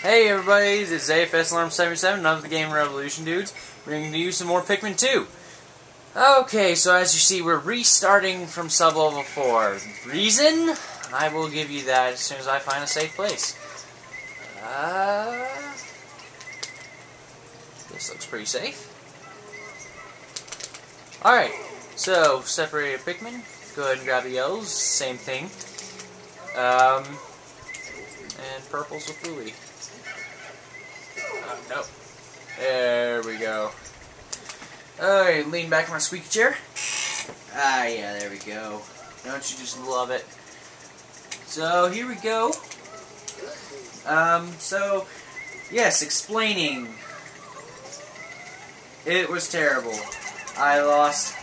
Hey everybody, this is AFS Alarm 77 of the Game Revolution dudes, bringing you some more Pikmin 2. Okay, so as you see, we're restarting from sub-level 4. Reason? I will give you that as soon as I find a safe place. Uh, this looks pretty safe. Alright, so, separated Pikmin. Go ahead and grab the yellows, same thing. Um, and purples with Louie. Oh. There we go. Alright, lean back in my squeaky chair. Ah, yeah, there we go. Don't you just love it? So, here we go. Um, so, yes, explaining. It was terrible. I lost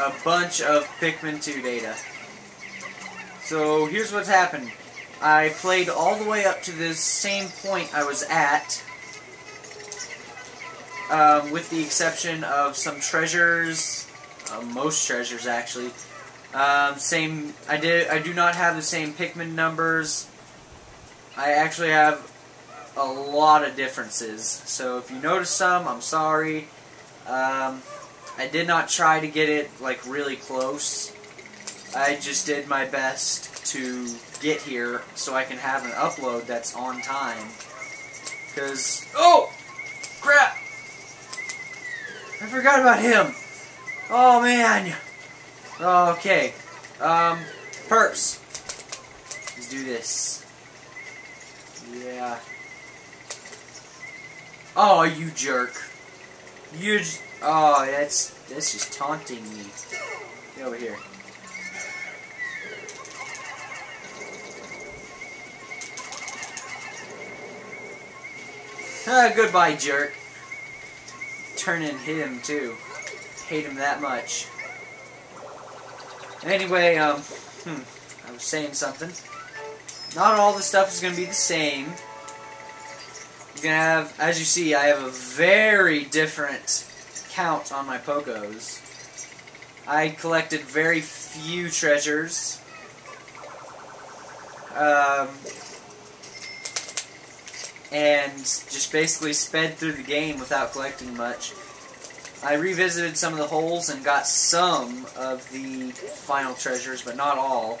a bunch of Pikmin 2 data. So, here's what's happened. I played all the way up to the same point I was at, um, with the exception of some treasures, uh, most treasures actually. Um, same, I did. I do not have the same Pikmin numbers. I actually have a lot of differences. So if you notice some, I'm sorry. Um, I did not try to get it like really close. I just did my best to get here so I can have an upload that's on time. Because, oh, crap! I forgot about him. Oh man. Okay. Um, perps. Let's do this. Yeah. Oh, you jerk. You oh, that's, that's just taunting me. Get over here. Ah, goodbye, jerk. Turn and hit him, too. Hate him that much. Anyway, um, hmm, I was saying something. Not all the stuff is going to be the same. You're going to have, as you see, I have a very different count on my Pokos. I collected very few treasures. Um, and just basically sped through the game without collecting much. I revisited some of the holes and got some of the final treasures, but not all.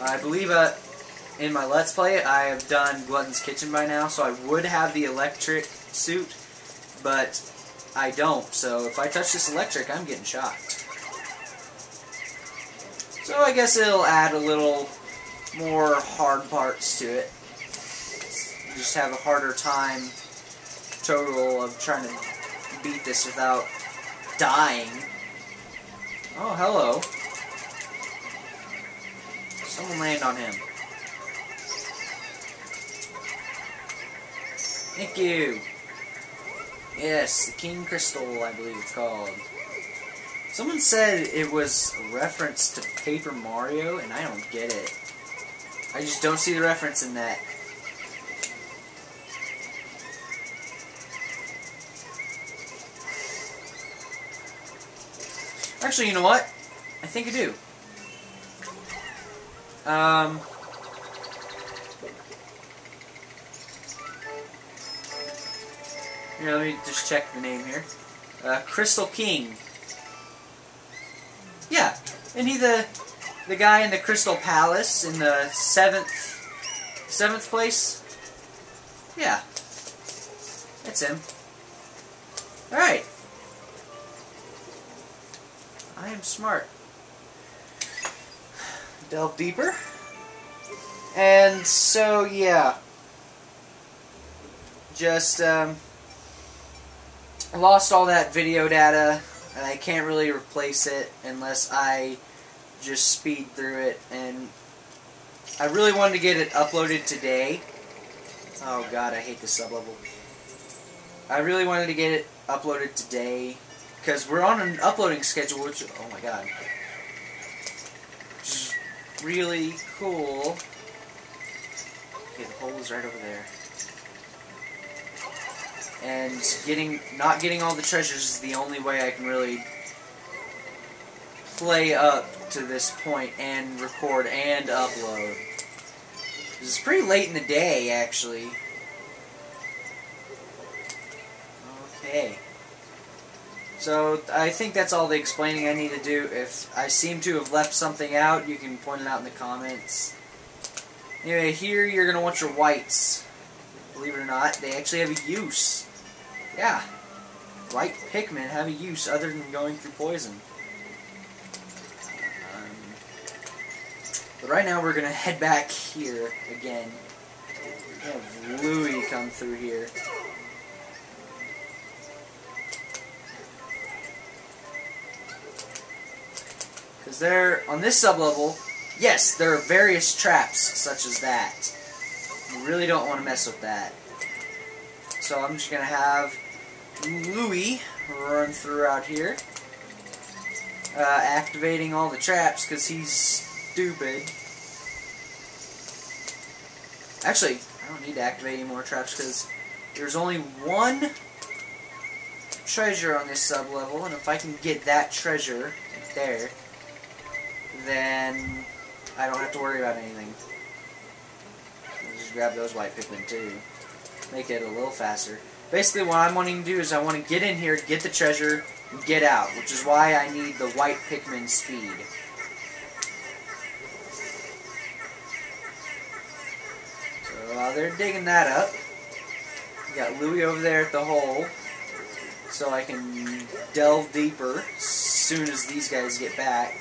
I believe uh, in my Let's Play I have done Glutton's Kitchen by now, so I would have the electric suit, but I don't. So if I touch this electric, I'm getting shocked. So I guess it'll add a little more hard parts to it just have a harder time total of trying to beat this without dying. Oh, hello. Someone land on him. Thank you. Yes, the King Crystal, I believe it's called. Someone said it was a reference to Paper Mario, and I don't get it. I just don't see the reference in that. Actually, you know what? I think I do. Um, here, let me just check the name here. Uh, Crystal King. Yeah, and he the the guy in the Crystal Palace in the seventh seventh place? Yeah, that's him. All right. I am smart. Delve deeper. And so, yeah. Just, um, lost all that video data, and I can't really replace it unless I just speed through it, and I really wanted to get it uploaded today. Oh god, I hate this sublevel. I really wanted to get it uploaded today, because we're on an uploading schedule, which, oh my god, really cool. Okay, the hole is right over there. And getting, not getting all the treasures is the only way I can really play up to this point and record and upload. Is pretty late in the day, actually. Okay. So, I think that's all the explaining I need to do. If I seem to have left something out, you can point it out in the comments. Anyway, here you're going to want your whites. Believe it or not, they actually have a use. Yeah. White Pikmin have a use other than going through poison. Um, but right now we're going to head back here again. Have Louie come through here. Because there, on this sublevel, yes, there are various traps such as that. You really don't want to mess with that. So I'm just going to have Louie run throughout here. Uh, activating all the traps because he's stupid. Actually, I don't need to activate any more traps because there's only one treasure on this sub-level, and if I can get that treasure there, then I don't have to worry about anything. I'll just grab those white Pikmin too. Make it a little faster. Basically what I'm wanting to do is I want to get in here, get the treasure, and get out, which is why I need the white Pikmin speed. So while they're digging that up, we got Louie over there at the hole, so I can delve deeper as soon as these guys get back.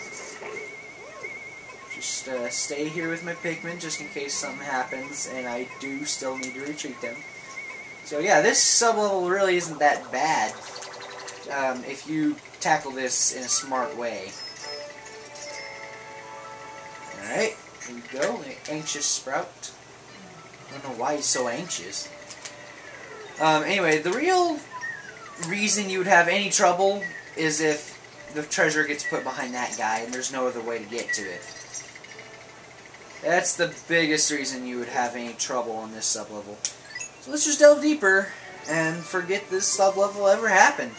Just uh, stay here with my Pikmin just in case something happens and I do still need to retreat them. So yeah, this sub-level really isn't that bad um, if you tackle this in a smart way. Alright, here we go, anxious sprout. I don't know why he's so anxious. Um, anyway, the real reason you would have any trouble is if the treasure gets put behind that guy and there's no other way to get to it. That's the biggest reason you would have any trouble on this sub-level. So let's just delve deeper and forget this sub-level ever happened.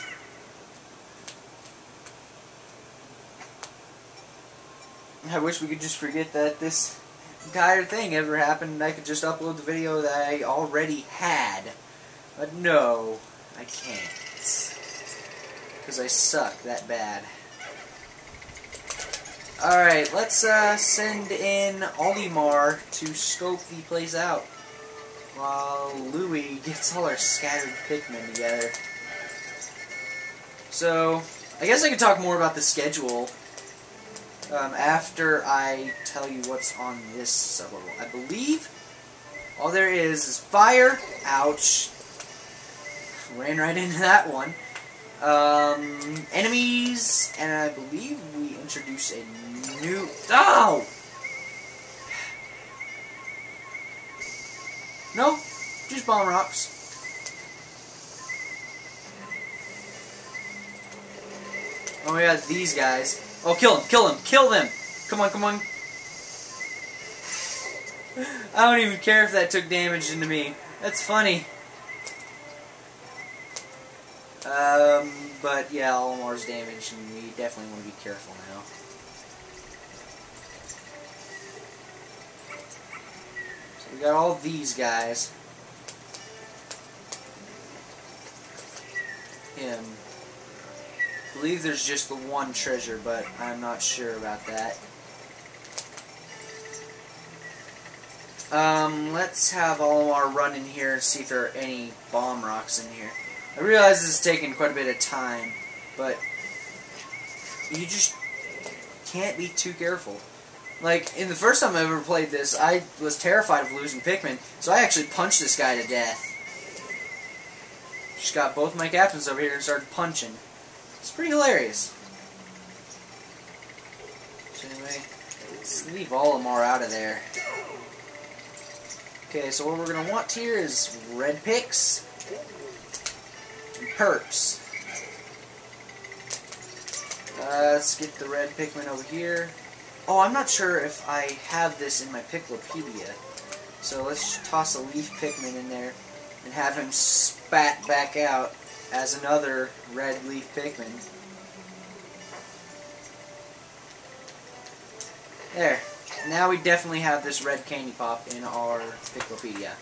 I wish we could just forget that this entire thing ever happened and I could just upload the video that I already had. But no, I can't. Because I suck that bad. Alright, let's uh, send in Olimar to scope the place out. While Louie gets all our scattered Pikmin together. So, I guess I could talk more about the schedule um, after I tell you what's on this sublevel. I believe all there is is fire. Ouch. Ran right into that one. Um, enemies, and I believe we introduce a new... Oh! No, just bomb rocks. Oh yeah, these guys. Oh, kill them, kill them, kill them! Come on, come on. I don't even care if that took damage into me. That's funny. Um, but yeah, Olimar's damaged, and we definitely want to be careful now. So we got all these guys. Him. I believe there's just the one treasure, but I'm not sure about that. Um, let's have Olimar run in here and see if there are any bomb rocks in here. I realize this is taking quite a bit of time, but you just can't be too careful. Like, in the first time I ever played this, I was terrified of losing Pikmin, so I actually punched this guy to death. Just got both my captains over here and started punching. It's pretty hilarious. So anyway, let's leave Olimar out of there. Okay, so what we're going to want here is red picks and perps. Uh, let's get the red Pikmin over here. Oh, I'm not sure if I have this in my Piklopedia. So let's toss a leaf Pikmin in there and have him spat back out as another red leaf Pikmin. There. now we definitely have this red candy pop in our Piklopedia.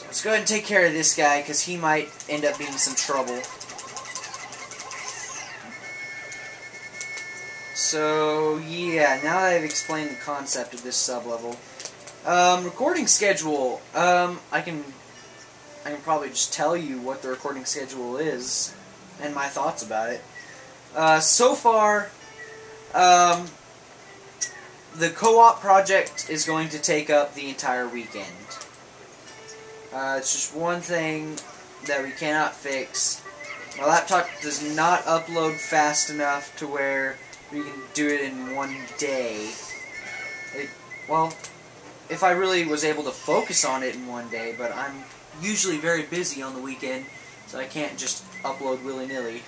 So let's go ahead and take care of this guy, because he might end up being some trouble. So, yeah, now that I've explained the concept of this sublevel, um, recording schedule, um, I can, I can probably just tell you what the recording schedule is, and my thoughts about it. Uh, so far, um, the co-op project is going to take up the entire weekend. Uh, it's just one thing that we cannot fix. My laptop does not upload fast enough to where we can do it in one day. It, well, if I really was able to focus on it in one day, but I'm usually very busy on the weekend, so I can't just upload willy-nilly.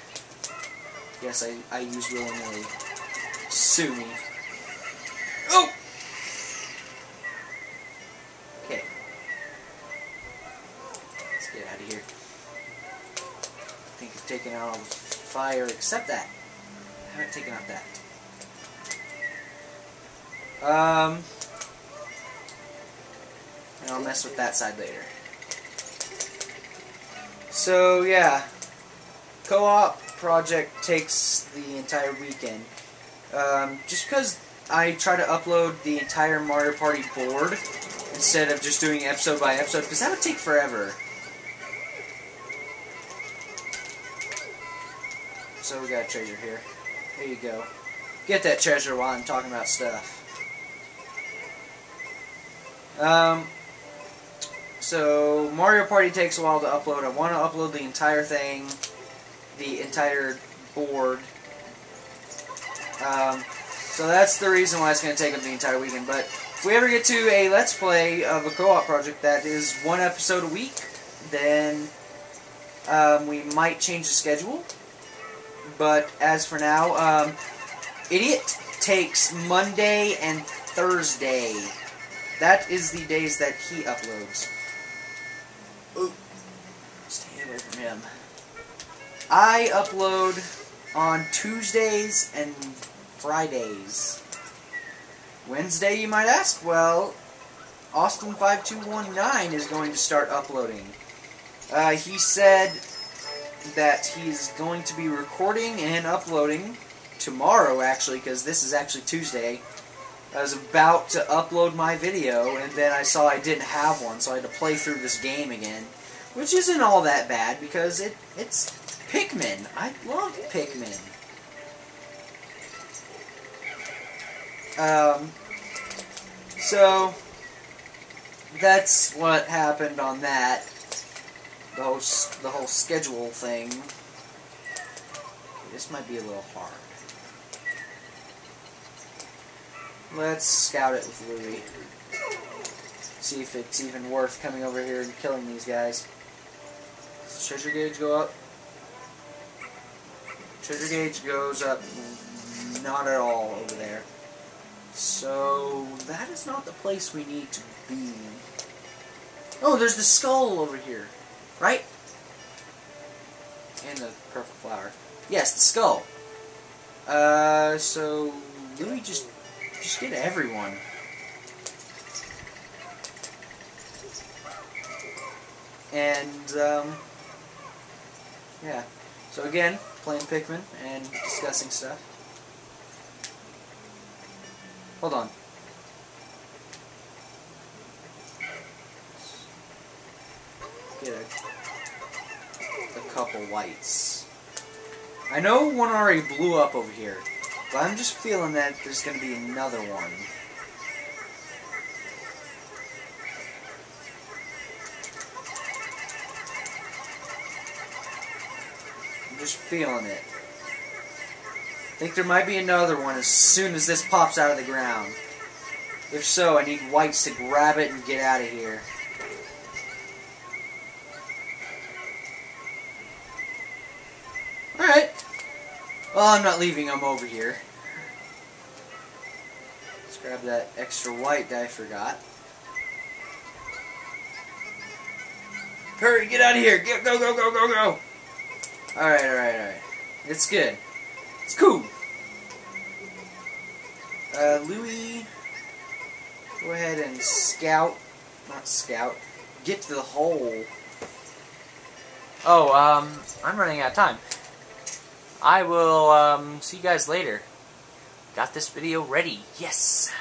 Yes, I, I use willy-nilly. Sue me. The fire except that. I haven't taken out that. Um, and I'll mess with that side later. So, yeah. Co-op project takes the entire weekend. Um, just because I try to upload the entire Mario Party board instead of just doing episode by episode, because that would take forever. So we got a treasure here. There you go. Get that treasure while I'm talking about stuff. Um, so Mario Party takes a while to upload. I want to upload the entire thing, the entire board. Um, so that's the reason why it's going to take up the entire weekend. But if we ever get to a Let's Play of a co-op project that is one episode a week, then um, we might change the schedule. But as for now, um, Idiot takes Monday and Thursday. That is the days that he uploads. Ooh. Stay away from him. I upload on Tuesdays and Fridays. Wednesday, you might ask? Well, Austin5219 is going to start uploading. Uh, he said that he's going to be recording and uploading tomorrow, actually, because this is actually Tuesday. I was about to upload my video, and then I saw I didn't have one, so I had to play through this game again. Which isn't all that bad, because it it's Pikmin. I love Pikmin. Um, so, that's what happened on that. The whole, the whole schedule thing. This might be a little hard. Let's scout it with Louie. See if it's even worth coming over here and killing these guys. Does treasure gauge go up? Treasure gauge goes up not at all over there. So, that is not the place we need to be. Oh, there's the skull over here. Right? And the purple flower. Yes, the skull. Uh, so, Louie just just get everyone. And, um, yeah. So again, playing Pikmin and discussing stuff. Hold on. Get a couple whites. I know one already blew up over here. But I'm just feeling that there's going to be another one. I'm just feeling it. I think there might be another one as soon as this pops out of the ground. If so, I need whites to grab it and get out of here. Well, I'm not leaving them over here. Let's grab that extra white that I forgot. Hurry, get out of here! Get, go, go, go, go, go! Alright, alright, alright. It's good. It's cool. Uh, Louie, go ahead and scout, not scout, get to the hole. Oh, um, I'm running out of time. I will um, see you guys later. Got this video ready. Yes!